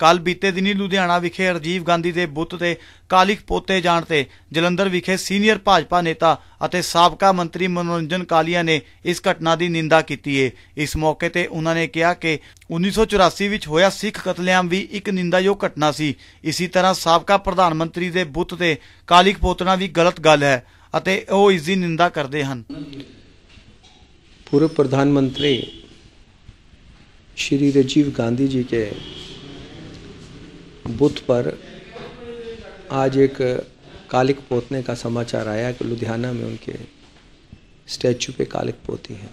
ਕੱਲ ਬੀਤੇ ਦਿਨੀ ਲੁਧਿਆਣਾ ਵਿਖੇ ਰਾਜੀਵ ਗਾਂਧੀ ਦੇ ਬੁੱਤ ਤੇ ਕਾਲਿਕ ਪੋਤੇ ਜਾਣ ਤੇ ਜਲੰਧਰ ਵਿਖੇ ਸੀਨੀਅਰ ਭਾਜਪਾ ਨੇਤਾ ਅਤੇ ਸਾਬਕਾ ਮੰਤਰੀ ਮਨੋਰੰਜਨ ਕਾਲੀਆ ਨੇ ਇਸ ਘਟਨਾ ਦੀ ਨਿੰਦਾ ਕੀਤੀ ਹੈ ਇਸ ਮੌਕੇ ਤੇ ਉਹਨਾਂ ਨੇ ਕਿਹਾ ਕਿ 1984 ਵਿੱਚ ਹੋਇਆ ਸਿੱਖ ਕਤਲੇਆਮ ਵੀ ਇੱਕ ਨਿੰਦਾਯੋਗ ਘਟਨਾ ਸੀ ਇਸੇ ਤਰ੍ਹਾਂ ਸਾਬਕਾ ਪ੍ਰਧਾਨ ਮੰਤਰੀ ਦੇ ਬੁੱਤ ਤੇ ਕਾਲਿਕ ਪੋਤਣਾ ਵੀ ਗਲਤ ਗੱਲ ਹੈ ਅਤੇ ਉਹ ਇਸ ਦੀ ਨਿੰਦਾ ਕਰਦੇ ਹਨ पूर्व प्रधानमंत्री श्री राजीव गांधी जी के बुत पर आज एक कालिक पोतने का समाचार आया कि लुधियाना में उनके स्टैचू पे कालिक पोती है।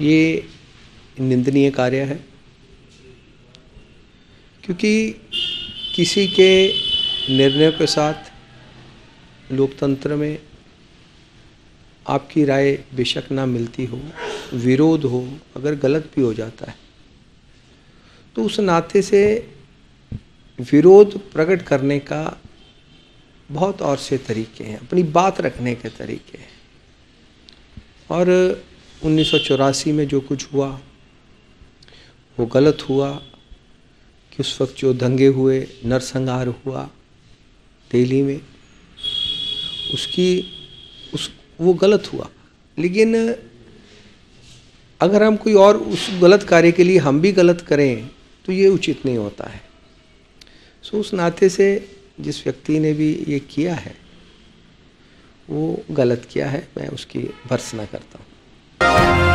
ये निंदनीय कार्य है, क्योंकि किसी के निर्णयों के साथ लोकतंत्र में आपकी राय बेशक ना मिलती हो, विरोध हो, अगर गलत भी हो जाता है तो उस नाते से विरोध प्रकट करने का बहुत और से तरीके हैं, अपनी बात रखने के तरीके हैं। और उन्नीस सौ चौरासी में जो कुछ हुआ, वो गलत हुआ कि उस वक्त जो दंगे हुए नरसंहार हुआ दिल्ली में, उसकी, उस, वो गलत हुआ। लेकिन अगर हम कोई और उस गलत कार्य के लिए हम भी गलत करें तो ये उचित नहीं होता है। सो उस नाते से जिस व्यक्ति ने भी ये किया है, वो गलत किया है, मैं उसकी भर्सना करता हूँ।